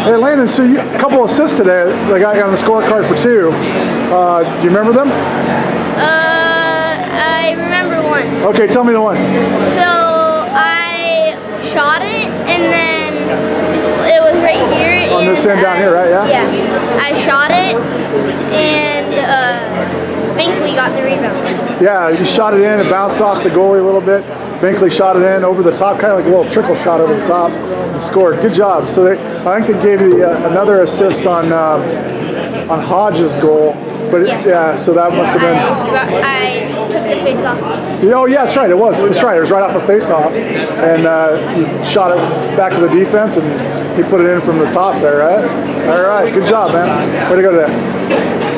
Hey, Landon, so you, a couple assists today. They got on the scorecard for two. Uh, do you remember them? Uh, I remember one. Okay, tell me the one. So I shot it, and then it was right here. On this end down I- here, right? Yeah? Yeah. I shot it, and uh, Binkley got the rebound. Yeah, you shot it in, it bounced off the goalie a little bit. Binkley shot it in over the top, kind of like a little trickle shot over the top, and scored. Good job. So they, I think they gave you uh, another assist on um, on Hodges' goal, but it, Yeah. yeah, so that must have been. I, I took the face off. Oh yeah, that's right. It was. That's right. It was right off a face-off, and uh, you shot it back to the defense, and he put it in from the top there, right? All right. Good job, man. Way to go today.